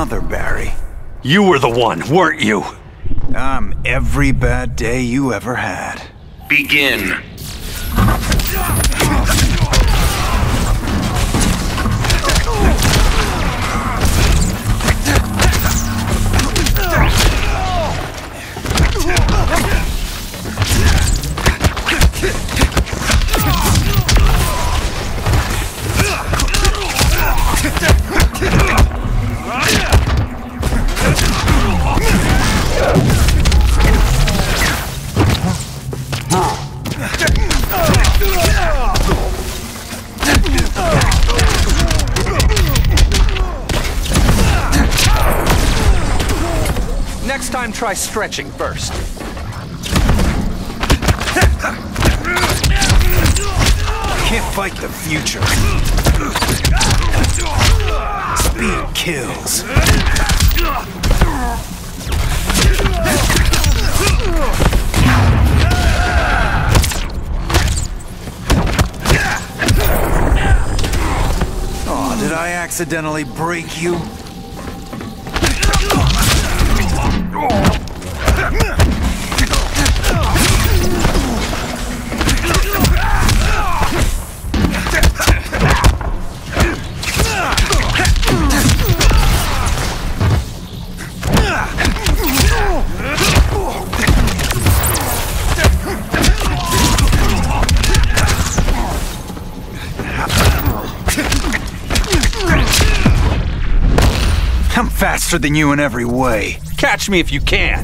mother, Barry. You were the one, weren't you? I'm every bad day you ever had. Begin. Try stretching first. Can't fight the future. Speed kills. Oh, did I accidentally break you? Faster than you in every way. Catch me if you can.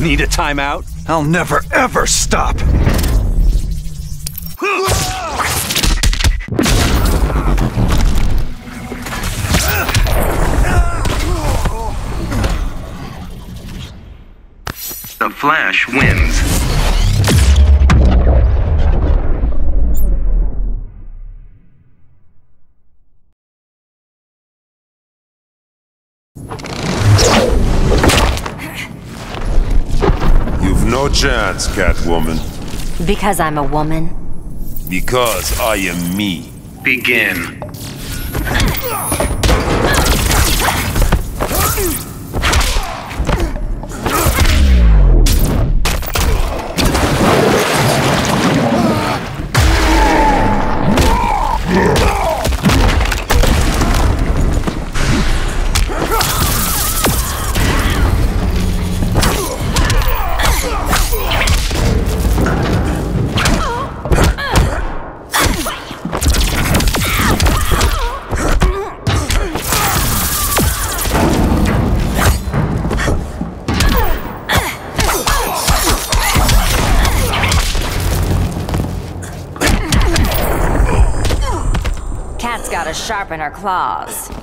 Need a timeout? I'll never ever stop. The Flash wins. You've no chance, Catwoman. Because I'm a woman. Because I am me. Begin. Sharpen her claws.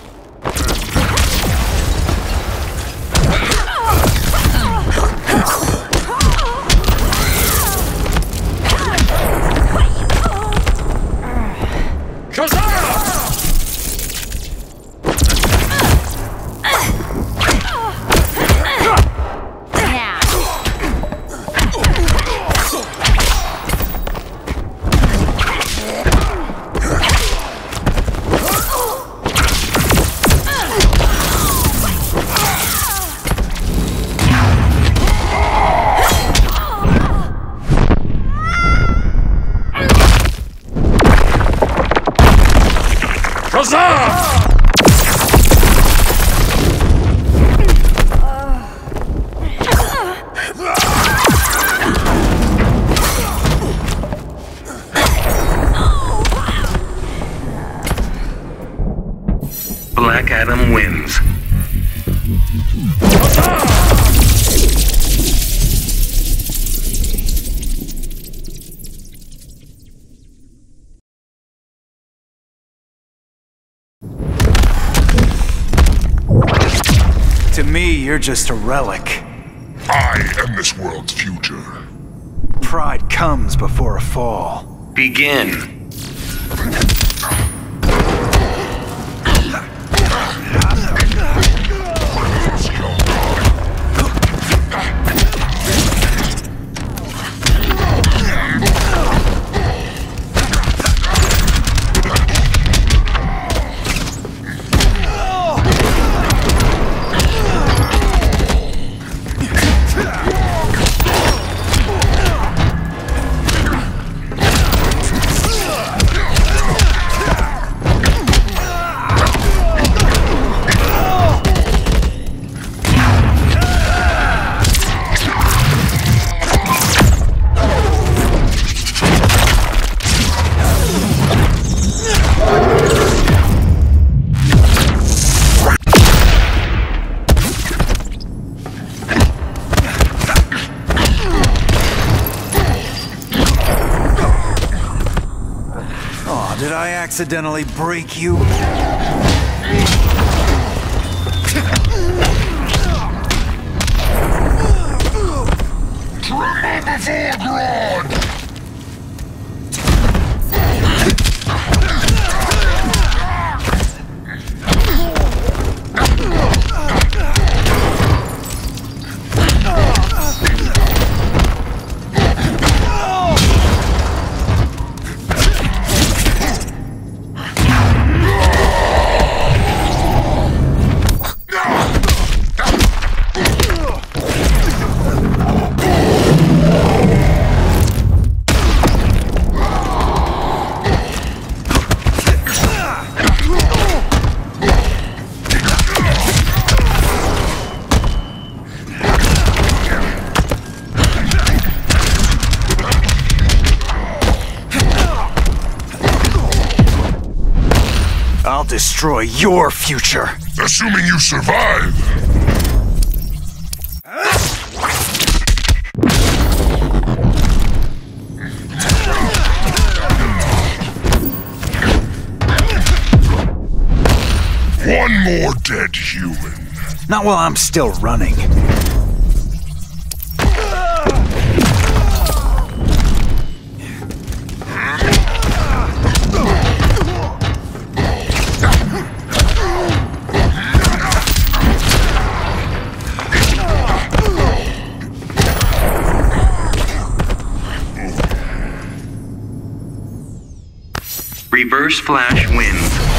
You're just a relic. I am this world's future. Pride comes before a fall. Begin. Did I accidentally break you? Tremble before Grodd! Destroy your future. Assuming you survive. One more dead human. Not while I'm still running. Reverse Flash wins.